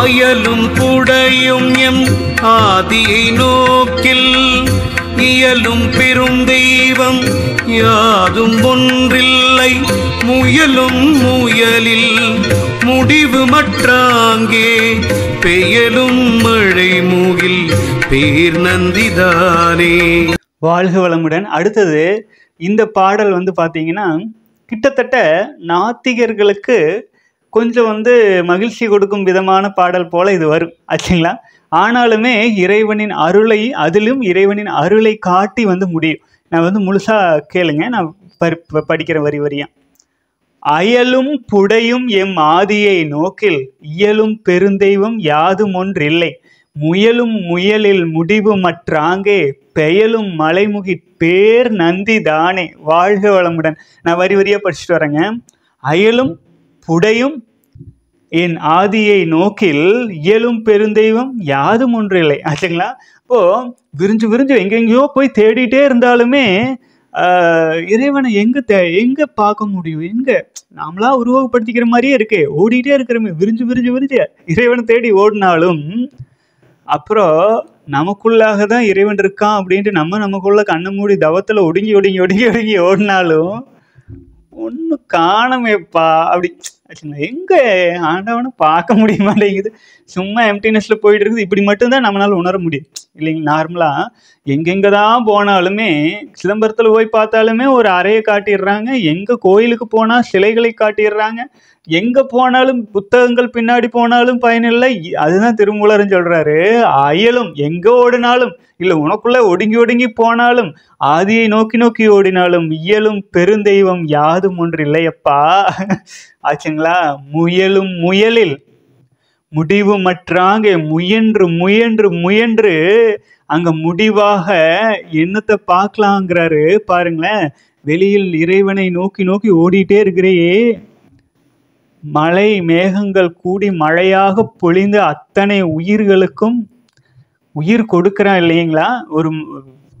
அயலும் புடையும் M ஆதியை நோக்கில் இயலும் பெரும் தெய்வம் யாதும் ஒன்றில்லை. முயலும் முயலில் முடிவு மற்றாங்கே பெயலும் மழை மூகில் பேர் நந்திதானே. வாழ்க வளமுடன். அடுத்தது இந்த பாடல் வந்து பார்த்தீங்கன்னா கிட்டத்தட்ட நாத்திகர்களுக்கு கொஞ்சம் வந்து மகிழ்ச்சி கொடுக்கும் விதமான பாடல் போல இது வரும். ஆச்சுங்களா? ஆனாலுமே இறைவனின் அருளை அதிலும் இறைவனின் அருளை காட்டி வந்து முடியும். நான் வந்து முழுசாக கேளுங்க. நான் படிக்கிற வரி வரியா? அயலும் புடையும் எம் ஆதியை நோக்கில் இயலும் பெருந்தெய்வம் யாதும் ஒன்றில்லை. முயலும் முயலில் முடிவு மற்றாங்கே பெயலும் மலைமுகி பேர் நந்தி தானே. வாழ்க வளமுடன். நான் வரி வரியா படிச்சுட்டு வரேங்க. அயலும் புடையும் என் ஆதியை நோக்கில் இயலும் பெருந்தெய்வம் யாதும் ஒன்றில்லை. ஆச்சுங்களா? இப்போ விரிஞ்சு விரிஞ்சு எங்கெங்கேயோ போய் தேடிட்டே இருந்தாலுமே இறைவனை எங்க தே எங்க பார்க்க முடியும்? எங்க? நாமளா உருவகப்படுத்திக்கிற மாதிரியே இருக்கே. ஓடிட்டே இருக்கிறோமே. விரிஞ்சு விரிஞ்சு விரிஞ்சு. இறைவனை தேடி ஓடினாலும் அப்புறம் நமக்குள்ளாக தான் இறைவன் இருக்கான் அப்படின்ட்டு நம்ம நமக்குள்ள கண்ணை மூடி தவத்தில் ஒடுங்கி ஒடுங்கி ஒடுங்கி ஒடுங்கி ஓடினாலும் ஒன்றும் காணமேப்பா. அப்படி எங்கே ஆண்டவனும் பார்க்க முடிய மாட்டேங்குது சும்மா எம்டினஸில் போயிட்டு இருக்குது இப்படி மட்டும்தான் நம்மளால உணர முடியும். இல்லைங்க நார்மலாக எங்கெங்கே தான் போனாலுமே சிதம்பரத்தில் போய் பார்த்தாலுமே ஒரு அறையை காட்டிடுறாங்க. எங்கே கோயிலுக்கு போனால் சிலைகளை காட்டிடுறாங்க. எங்கே போனாலும் புத்தகங்கள் பின்னாடி போனாலும் பயனில்லை. அதுதான் திருமூலர்னு சொல்கிறாரு அயலும் எங்கே ஓடினாலும் இல்லை உனக்குள்ளே ஒடுங்கி ஒடுங்கி போனாலும் ஆதியை நோக்கி நோக்கி ஓடினாலும் இயலும் பெருந்தெய்வம் யாதும் ஒன்று இல்லையப்பா. ஆச்சுங்களா? முயலும் முயலில் முடிவு மற்றாங்க முயன்று முயன்று முயன்று அங்க முடிவாக என்னத்தை பார்க்கலாங்கிறாரு பாருங்களேன். வெளியில் இறைவனை நோக்கி நோக்கி ஓடிட்டே இருக்கிறையே. மழை மேகங்கள் கூடி மழையாக பொழிந்து அத்தனை உயிர்களுக்கும் உயிர் கொடுக்குறான் இல்லைங்களா? ஒரு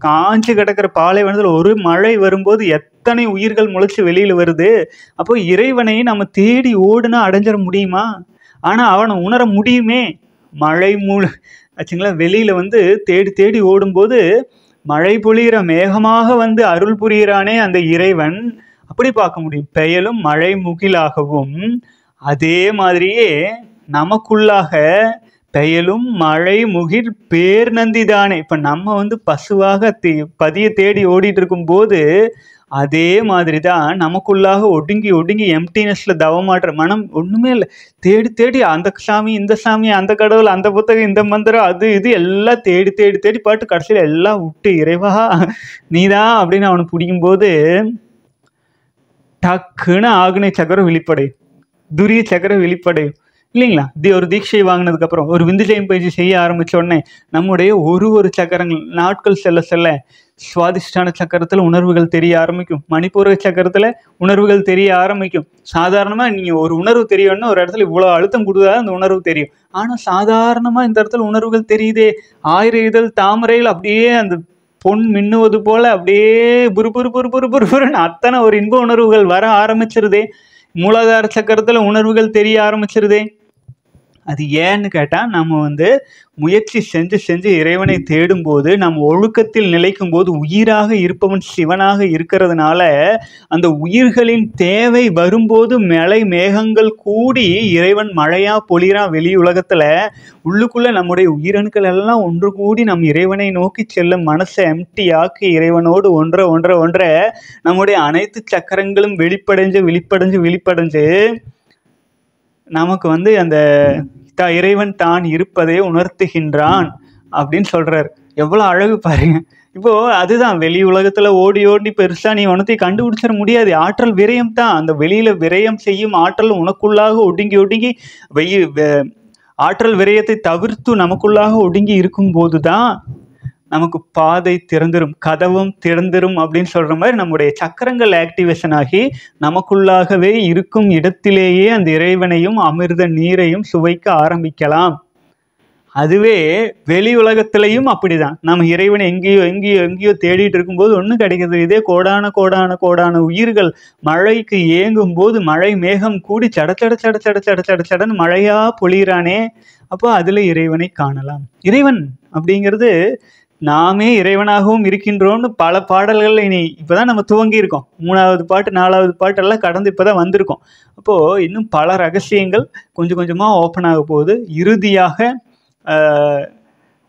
காஞ்சு கிடக்கிற பாலைவனத்தில் ஒரு மழை வரும்போது எத்தனை உயிர்கள் முளைச்சி வெளியில் வருது? அப்போ இறைவனை நம்ம தேடி ஓடுனா அடைஞ்சிட முடியுமா? ஆனால் அவனை உணர முடியுமே. மழை மூல ஆச்சுங்களா? வெளியில் வந்து தேடி தேடி ஓடும்போது மழை பொழிகிற மேகமாக வந்து அருள் புரிகிறானே அந்த இறைவன். அப்படி பார்க்க முடியும்? பெயலும் மழை முகிலாகவும் அதே மாதிரியே நமக்குள்ளாக பெயலும் மழை முகில் பேர் நந்தி தானே இப்போ நம்ம வந்து பசுவாக தே பதிய தேடி ஓடிட்டு இருக்கும்போது அதே மாதிரி தான் நமக்குள்ளாக ஒடுங்கி ஒடுங்கி எம்டினஸில் தவமாட்டுற மனம் ஒன்றுமே இல்லை. தேடி தேடி அந்த சாமி இந்த சாமி அந்த கடவுள் அந்த புத்தகம் இந்த மந்திரம் அது இது எல்லாம் தேடி தேடி தேடி பாட்டு கடைசியில் எல்லாம் விட்டு இறைவா நீதான் அப்படின்னு அவனை பிடிக்கும்போது டக்குன்னு ஆக்னே சக்கரம் வெளிப்படையும் துரிய சக்கரம் வெளிப்படையும் இல்லைங்களா? தி ஒரு தீட்சை வாங்கினதுக்கப்புறம் ஒரு விந்துஜயம் பயிற்சி செய்ய ஆரம்பித்தோடனே நம்முடைய ஒரு ஒரு சக்கரங்கள் நாட்கள் செல்ல செல்ல சுவாதிஷ்டான சக்கரத்தில் உணர்வுகள் தெரிய ஆரம்பிக்கும். மணிப்பூர்வ சக்கரத்தில் உணர்வுகள் தெரிய ஆரம்பிக்கும். சாதாரணமாக நீங்கள் ஒரு உணர்வு தெரியணும்னா ஒரு இடத்துல இவ்வளோ அழுத்தம் கொடுத்தா அந்த உணர்வு தெரியும். ஆனால் சாதாரணமாக இந்த இடத்துல உணர்வுகள் தெரியுதே. ஆயிரம் இதழ் தாமரையில் அப்படியே அந்த பொன் மின்னுவது போல அப்படியே புரு புரு புரு புரு புரு புருன்னு அத்தனை ஒரு இன்ப உணர்வுகள் வர ஆரம்பிச்சிருதே. மூலாதார சக்கரத்தில் உணர்வுகள் தெரிய ஆரம்பிச்சிருதே. அது ஏன்னு கேட்டால் நம்ம வந்து முயற்சி செஞ்சு செஞ்சு இறைவனை தேடும்போது நம்ம ஒழுக்கத்தில் நிலைக்கும் போது உயிராக இருப்பவன் சிவனாக இருக்கிறதுனால அந்த உயிர்களின் தேவை வரும்போது மழை மேகங்கள் கூடி இறைவன் மழையா பொழிரா வெளி உலகத்தில் உள்ளுக்குள்ள நம்முடைய உயிரணுக்கள் எல்லாம் ஒன்று கூடி நம் இறைவனை நோக்கி செல்லும் மனசை எம்டி ஆக்கி இறைவனோடு ஒன்ற ஒன்ற ஒன்ற நம்முடைய அனைத்து சக்கரங்களும் வெளிப்படைஞ்சு வெளிப்படைஞ்சு வெளிப்படைஞ்சு நமக்கு வந்து அந்த த- இறைவன் தான் இருப்பதை உணர்த்துகின்றான் அப்படின்னு சொல்கிறார் எவ்வளோ அழகு பாருங்க. இப்போது அதுதான் வெளி உலகத்தில் ஓடி ஓடி பெருசாக நீ உனத்தை கண்டுபிடிச்சிட முடியாது. ஆற்றல் விரயம் தான். அந்த வெளியில் விரயம் செய்யும் ஆற்றல் உனக்குள்ளாக ஒடுங்கி ஒடுங்கி வெயி ஆற்றல் விரயத்தை தவிர்த்து நமக்குள்ளாக ஒடுங்கி இருக்கும்போது தான் நமக்கு பாதை திறந்துரும் கதவும் திறந்துரும் அப்படின்னு சொல்கிற மாதிரி நம்முடைய சக்கரங்கள் ஆக்டிவேஷன் ஆகி நமக்குள்ளாகவே இருக்கும் இடத்திலேயே அந்த இறைவனையும் அமிர்த நீரையும் சுவைக்க ஆரம்பிக்கலாம். அதுவே வெளி உலகத்திலையும் அப்படிதான். நம்ம இறைவனை எங்கேயோ எங்கேயோ எங்கேயோ தேடிட்டு இருக்கும்போது ஒன்றும் கிடைக்கிறது. இதே கோடான கோடான கோடான உயிர்கள் மழைக்கு ஏங்கும் போது மழை மேகம் கூடி சட சட சட சட சட சட சடன்னு மழையா பொழியிறானே. அப்போ அதில் இறைவனை காணலாம். இறைவன் அப்படிங்கிறது நாமே இறைவனாகவும் இருக்கின்றோம்னு பல பாடல்கள் இனி இப்போதான் நம்ம துவங்கி இருக்கோம் மூணாவது பாட்டு நாலாவது பாட்டெல்லாம் கடந்து இப்போ தான் வந்திருக்கோம். அப்போது இன்னும் பல ரகசியங்கள் கொஞ்சம் கொஞ்சமாக ஓப்பன் ஆக போகுது. இறுதியாக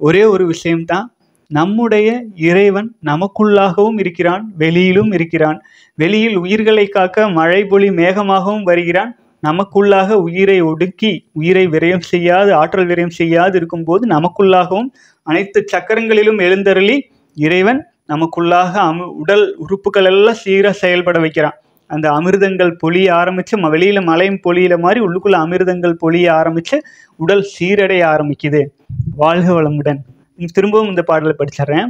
ஒரே ஒரு விஷயம்தான். நம்முடைய இறைவன் நமக்குள்ளாகவும் இருக்கிறான் வெளியிலும் இருக்கிறான். வெளியில் உயிர்களை காக்க மழை பொழி மேகமாகவும் வருகிறான். நமக்குள்ளாக உயிரை ஒடுக்கி உயிரை விரயம் செய்யாது ஆற்றல் விரயம் செய்யாது இருக்கும்போது நமக்குள்ளாகவும் அனைத்து சக்கரங்களிலும் எழுந்தருளி இறைவன் நமக்குள்ளாக அமு உடல் உறுப்புகள் எல்லாம் சீராக செயல்பட வைக்கிறான். அந்த அமிர்தங்கள் பொழிய ஆரம்பித்து ம- மலையும் பொழியில மாதிரி உள்ளுக்குள்ள அமிர்தங்கள் பொழிய ஆரம்பித்து உடல் சீரடைய ஆரம்பிக்குது. வாழ்க வளமுடன். திரும்பவும் இந்த பாடலை படிச்சிடுறேன்.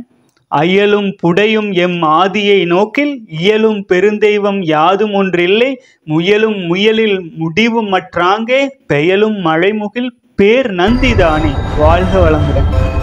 அயலும் புடையும் எம் ஆதியை நோக்கில் இயலும் பெருந்தெய்வம் யாதும் ஒன்றில்லை முயலும் முயலில் முடிவும் மற்றாங்கே பெயலும் மழைமுகில் பேர் நந்திதானே வாழ்க வளமுடன்.